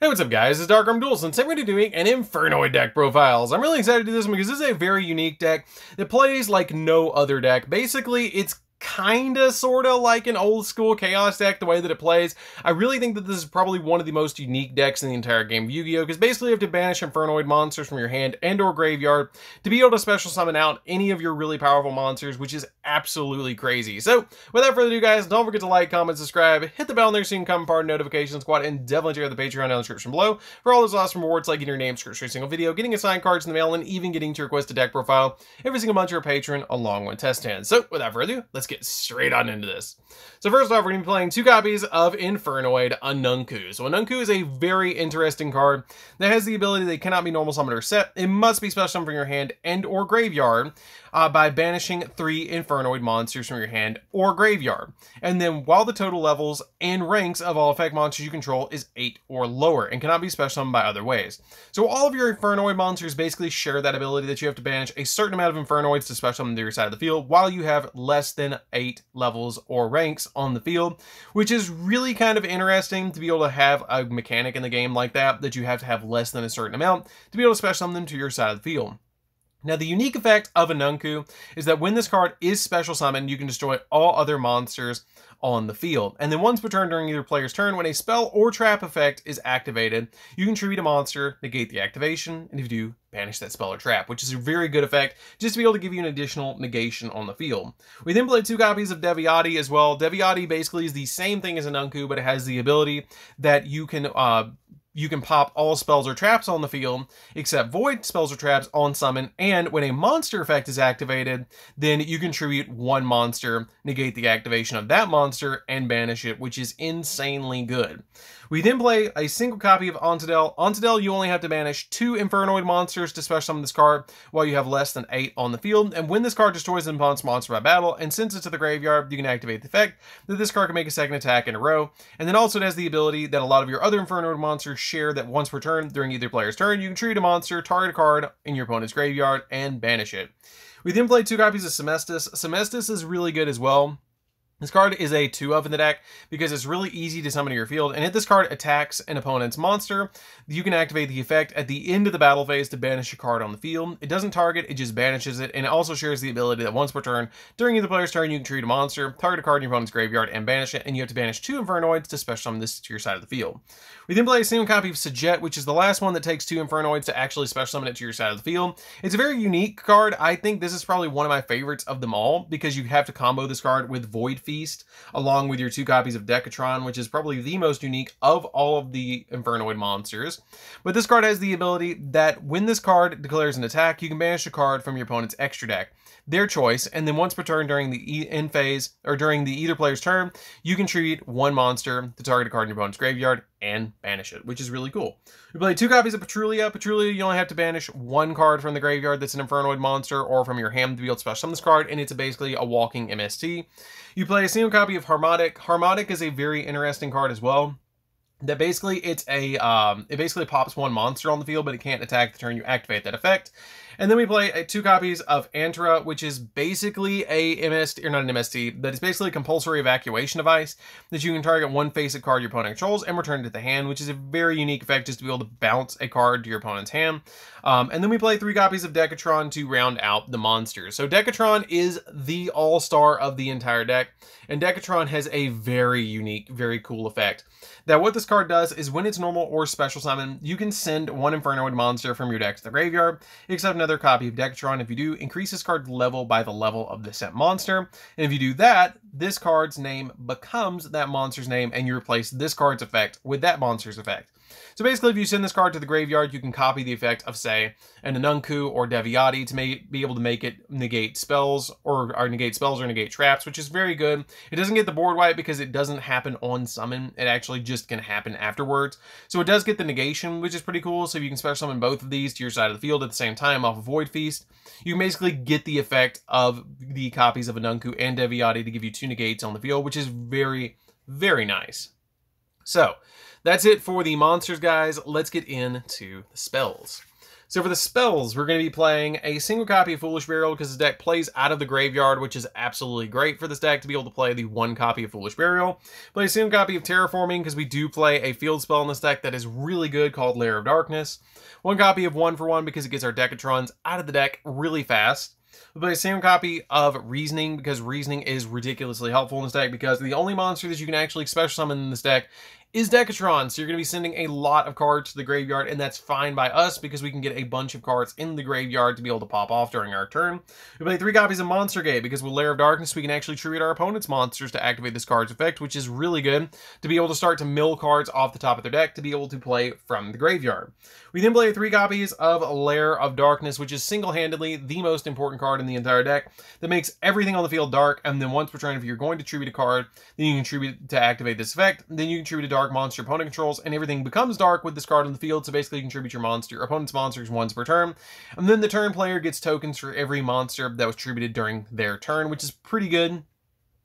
Hey, what's up guys? It's Dark Armed Duelist, and today we're going to be doing an Infernoid deck profiles. I'm really excited to do this one because this is a very unique deck that plays like no other deck. Basically, it's kinda sorta like an old school chaos deck the way that it plays i really think that this is probably one of the most unique decks in the entire game of yu-gi-oh because basically you have to banish infernoid monsters from your hand and or graveyard to be able to special summon out any of your really powerful monsters which is absolutely crazy so without further ado guys don't forget to like comment subscribe hit the bell there so you can come part of notification squad and definitely check out the patreon down in the description below for all those awesome rewards like getting your name script every single video getting assigned cards in the mail and even getting to request a deck profile every single month you're a patron along with test hands so without further ado let's get straight on into this. So first off, we're going to be playing two copies of Infernoid Onuncu. So Onuncu is a very interesting card that has the ability that cannot be normal summoned or set. It must be special summoned from your hand and or graveyard uh, by banishing three Infernoid monsters from your hand or graveyard. And then while the total levels and ranks of all effect monsters you control is 8 or lower and cannot be special summoned by other ways. So all of your Infernoid monsters basically share that ability that you have to banish a certain amount of Infernoids to special summon to your side of the field while you have less than 8 levels or ranks on the field, which is really kind of interesting to be able to have a mechanic in the game like that, that you have to have less than a certain amount to be able to special summon them to your side of the field. Now, the unique effect of Onuncu is that when this card is special summoned, you can destroy all other monsters on the field. And then once per turn during either player's turn, when a spell or trap effect is activated, you can tribute a monster, negate the activation, and if you do, banish that spell or trap, which is a very good effect just to be able to give you an additional negation on the field. We then played two copies of Devyaty as well. Devyaty basically is the same thing as Anunku, but it has the ability that you can uh, you can pop all spells or traps on the field, except void spells or traps on summon, and when a monster effect is activated, then you contribute one monster, negate the activation of that monster, and banish it, which is insanely good. We then play a single copy of Ontadel. Ontadel, you only have to banish two Infernoid monsters to special summon this card while you have less than eight on the field. And when this card destroys an opponent's monster by battle and sends it to the graveyard, you can activate the effect that this card can make a second attack in a row. And then also it has the ability that a lot of your other Infernoid monsters share that once per turn during either player's turn, you can treat a monster, target a card in your opponent's graveyard, and banish it. We then play two copies of Semestus. Semestus is really good as well. This card is a 2 of in the deck because it's really easy to summon to your field, and if this card attacks an opponent's monster, you can activate the effect at the end of the battle phase to banish a card on the field. It doesn't target, it just banishes it, and it also shares the ability that once per turn, during either player's turn, you can treat a monster, target a card in your opponent's graveyard, and banish it, and you have to banish two Infernoids to special summon this to your side of the field. We then play a single copy of Sjette, which is the last one that takes two Infernoids to actually special summon it to your side of the field. It's a very unique card. I think this is probably one of my favorites of them all because you have to combo this card with Void Feast along with your two copies of Decatron, which is probably the most unique of all of the Infernoid monsters. But this card has the ability that when this card declares an attack, you can banish a card from your opponent's extra deck their choice, and then once per turn during the end phase, or during the either player's turn, you can treat one monster to target a card in your opponent's graveyard and banish it, which is really cool. We play two copies of Patrulea. Patrulea, you only have to banish one card from the graveyard that's an Infernoid monster, or from your hand to be able to special summon this card, and it's basically a walking MST. You play a single copy of Harmonic. Harmonic is a very interesting card as well that basically it's a um it basically pops one monster on the field but it can't attack the turn you activate that effect and then we play two copies of Antra, which is basically a MST, or not an MST, but it's basically a compulsory evacuation device that you can target one face-up card your opponent controls and return it to the hand, which is a very unique effect just to be able to bounce a card to your opponent's hand. Um, and then we play three copies of Decatron to round out the monsters. So Decatron is the all-star of the entire deck, and Decatron has a very unique, very cool effect. That what this card does is when it's normal or special summon, you can send one Infernoid monster from your deck to the graveyard, except another copy of Decatron. If you do, increase this card's level by the level of the sent monster. And if you do that, this card's name becomes that monster's name, and you replace this card's effect with that monster's effect. So basically, if you send this card to the graveyard, you can copy the effect of, say, an Onuncu or Devyaty to be able to make it negate spells or, or negate spells or negate traps, which is very good. It doesn't get the board wipe because it doesn't happen on summon. It actually just can happen afterwards. So it does get the negation, which is pretty cool. So you can special summon both of these to your side of the field at the same time off of Void Feast. You can basically get the effect of the copies of Onuncu and Devyaty to give you two negates on the field, which is very, very nice. So, that's it for the monsters, guys. Let's get into the spells. So for the spells, we're going to be playing a single copy of Foolish Burial because the deck plays out of the graveyard, which is absolutely great for this deck to be able to play the one copy of Foolish Burial. Play a single copy of Terraforming because we do play a field spell in this deck that is really good called Lair of Darkness. One copy of One for One because it gets our Decatrons out of the deck really fast. We play a single copy of Reasoning because Reasoning is ridiculously helpful in this deck because the only monster that you can actually special summon in this deck is Decatron. So you're going to be sending a lot of cards to the graveyard, and that's fine by us because we can get a bunch of cards in the graveyard to be able to pop off during our turn. We play three copies of Monster Gate because with Lair of Darkness, we can actually tribute our opponent's monsters to activate this card's effect, which is really good to be able to start to mill cards off the top of their deck to be able to play from the graveyard. We then play three copies of Lair of Darkness, which is single-handedly the most important card in the entire deck that makes everything on the field dark, and then once per turn, if you're going to tribute a card, then you can tribute to activate this effect, then you can tribute a dark monster opponent controls, and everything becomes dark with this card on the field, so basically you contribute your monster, your opponent's monsters once per turn, and then the turn player gets tokens for every monster that was tributed during their turn, which is pretty good.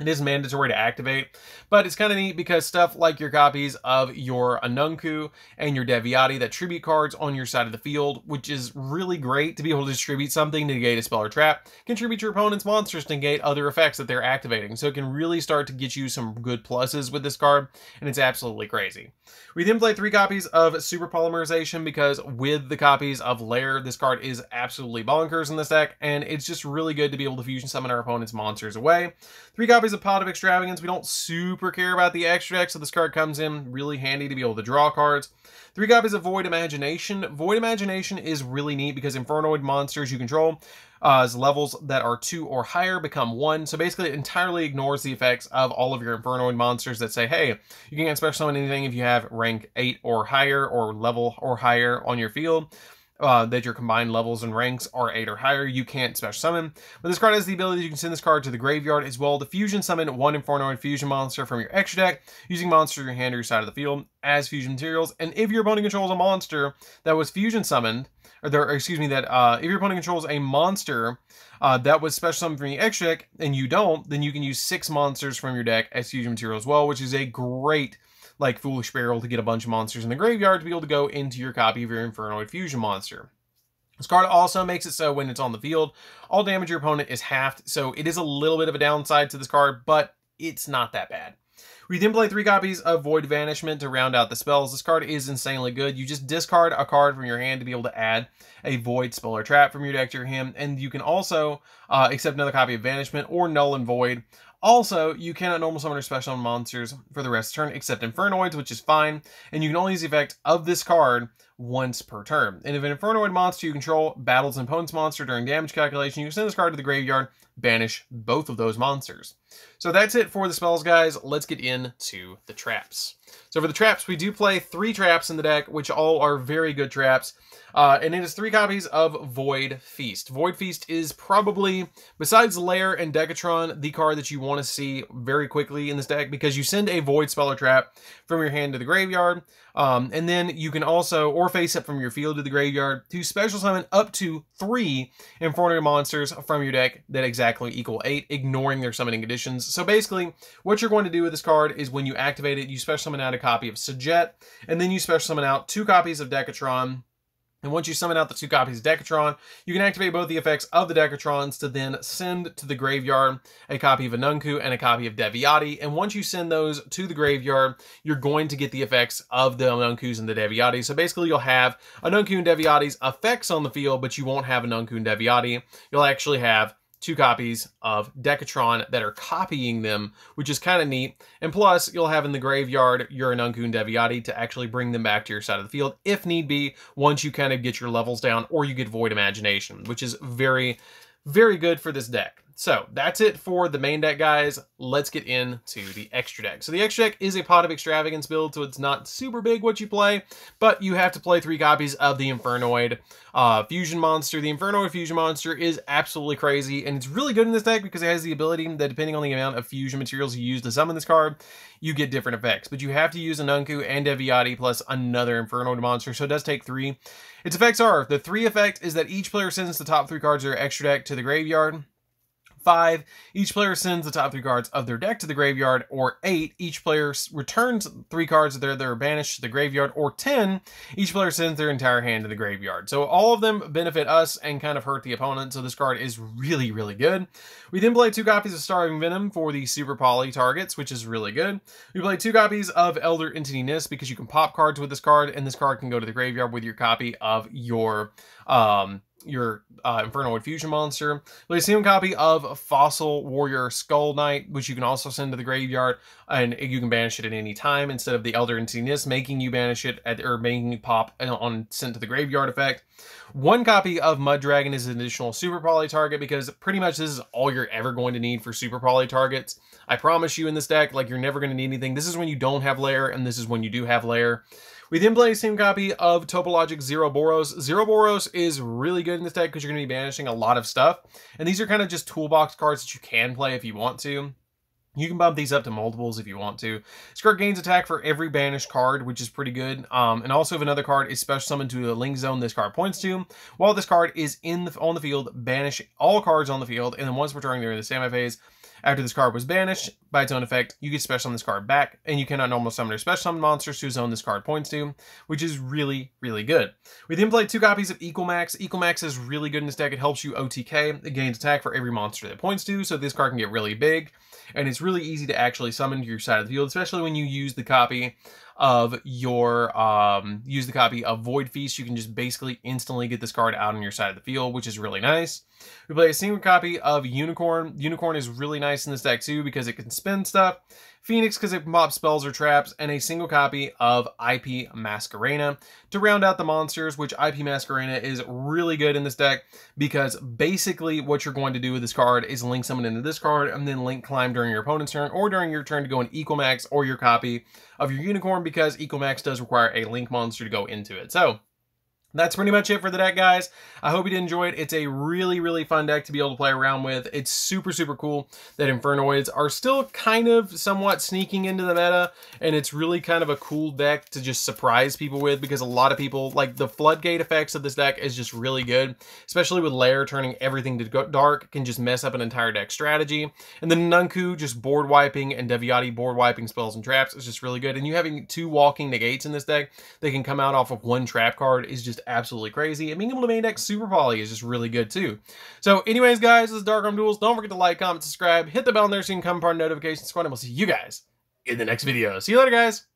It is mandatory to activate, but it's kind of neat because stuff like your copies of your Onuncu and your Devyaty that tribute cards on your side of the field, which is really great to be able to distribute something to negate a spell or trap, contribute your opponent's monsters to negate other effects that they're activating. So it can really start to get you some good pluses with this card, and it's absolutely crazy. We then play three copies of Super Polymerization because with the copies of Lair, this card is absolutely bonkers in this deck, and it's just really good to be able to fusion summon our opponent's monsters away. Three copies of Pot of Extravagance. We don't super care about the extra deck, so this card comes in really handy to be able to draw cards. Three copies of Void Imagination. Void Imagination is really neat because Infernoid monsters you control uh, as levels that are two or higher become one. So basically it entirely ignores the effects of all of your Infernoid monsters that say, hey, you can't special summon anything if you have rank 8 or higher or level or higher on your field uh, that your combined levels and ranks are 8 or higher, you can't special summon. But this card has the ability you can send this card to the graveyard as well to fusion summon one Infernoid fusion monster from your extra deck using monsters in your hand or your side of the field as fusion materials. And if your opponent controls a monster that was fusion summoned, or, there, excuse me, that uh, if your opponent controls a monster uh, that was special summoned from your extra deck and you don't, then you can use six monsters from your deck as fusion material as well, which is a great like Foolish Burial to get a bunch of monsters in the graveyard to be able to go into your copy of your Infernoid Fusion monster. This card also makes it so when it's on the field, all damage your opponent is halved, so it is a little bit of a downside to this card, but it's not that bad. We then play three copies of Void Vanishment to round out the spells. This card is insanely good. You just discard a card from your hand to be able to add a Void spell or trap from your deck to your hand, and you can also uh, accept another copy of Vanishment or Null and Void also, you cannot normal summon or special summon monsters for the rest of the turn except Infernoids, which is fine, and you can only use the effect of this card once per turn. And if an Infernoid monster you control battles an opponent's monster during damage calculation, you can send this card to the graveyard, banish both of those monsters. So that's it for the spells, guys. Let's get into the traps. So for the traps, we do play three traps in the deck, which all are very good traps. Uh, and it is three copies of Void Feast. Void Feast is probably, besides Lair and Decatron, the card that you want to see very quickly in this deck because you send a Void Spell or Trap from your hand to the graveyard. Um, and then you can also, or face up from your field to the graveyard, to special summon up to three Inferno monsters from your deck that exactly equal eight, ignoring their summoning conditions. So basically, what you're going to do with this card is when you activate it, you special summon out a copy of Sjette, and then you special summon out two copies of Decatron, and once you summon out the two copies of Decatron, you can activate both the effects of the Decatrons to then send to the graveyard a copy of Onuncu and a copy of Devyaty. And once you send those to the graveyard, you're going to get the effects of the Onuncus and the Devyaty. So basically you'll have Onuncu and Devyaty's effects on the field, but you won't have Onuncu and Devyaty. You'll actually have two copies of Decatron that are copying them, which is kind of neat. And plus, you'll have in the graveyard your Onuncu and Devyaty to actually bring them back to your side of the field, if need be, once you kind of get your levels down, or you get Void Imagination, which is very, very good for this deck. So that's it for the main deck, guys. Let's get into the extra deck. So the extra deck is a Pot of Extravagance build, so it's not super big what you play, but you have to play three copies of the Infernoid uh, Fusion Monster. The Infernoid Fusion Monster is absolutely crazy, and it's really good in this deck because it has the ability that depending on the amount of fusion materials you use to summon this card, you get different effects. But you have to use an Onuncu and Devyaty plus another Infernoid monster, so it does take three. Its effects are, the three effect is that each player sends the top three cards of their extra deck to the graveyard. Five, each player sends the top three cards of their deck to the graveyard, or eight, each player returns three cards that are banished to the graveyard, or 10, each player sends their entire hand to the graveyard. So all of them benefit us and kind of hurt the opponent, so this card is really, really good. We then play two copies of Starving Venom for the Super Poly targets, which is really good. We play two copies of Elder Entity Nist because you can pop cards with this card, and this card can go to the graveyard with your copy of your um, your uh, Infernoid Fusion monster. Single copy of Fossil Warrior Skull Knight, which you can also send to the graveyard, and you can banish it at any time instead of the Elder Entity Nist making you banish it at, or making it pop on sent to the graveyard effect. One copy of Mudragon is an additional Super Poly target because pretty much this is all you're ever going to need for Super Poly targets. I promise you in this deck, like you're never going to need anything. This is when you don't have Lair, and this is when you do have Lair. We then play the same copy of Topologic Zeroboros. Zero Boros is really good in this deck because you're going to be banishing a lot of stuff. And these are kind of just toolbox cards that you can play if you want to. You can bump these up to multiples if you want to. This card gains attack for every banished card, which is pretty good. Um, and also if another card is special summoned to a link zone this card points to, while this card is in the, on the field, banish all cards on the field, and then once during the standby phase, after this card was banished by its own effect, you get special summon this card back, and you cannot normal summon or special summon monsters to own this card points to, which is really, really good. We then play two copies of Equal Max. Equal Max is really good in this deck. It helps you OTK. It gains attack for every monster that points to, so this card can get really big. And it's really easy to actually summon to your side of the field, especially when you use the copy of your um, use the copy of Void Feast, you can just basically instantly get this card out on your side of the field, which is really nice. We play a single copy of Unicorn. Unicorn is really nice in this deck too because it can spin stuff. Phoenix because it pops spells or traps, and a single copy of IP Masquerena to round out the monsters, which IP Masquerena is really good in this deck because basically what you're going to do with this card is link someone into this card and then link climb during your opponent's turn or during your turn to go in Equal Max or your copy of your Unicorn because Equal Max does require a link monster to go into it. So that's pretty much it for the deck, guys. I hope you did enjoy it. It's a really, really fun deck to be able to play around with. It's super, super cool that Infernoids are still kind of somewhat sneaking into the meta, and it's really kind of a cool deck to just surprise people with because a lot of people, like the floodgate effects of this deck is just really good, especially with Lair turning everything to dark can just mess up an entire deck strategy. And then Nunku just board wiping and Devyaty board wiping spells and traps is just really good. And you having two walking negates in this deck that can come out off of one trap card is just absolutely crazy. And being able to main deck Super Poly is just really good too. So anyways, guys, this is Dark Armed Duelist. Don't forget to like, comment, subscribe, hit the bell there so you can come part of notification squad, and we'll see you guys in the next video. See you later, guys.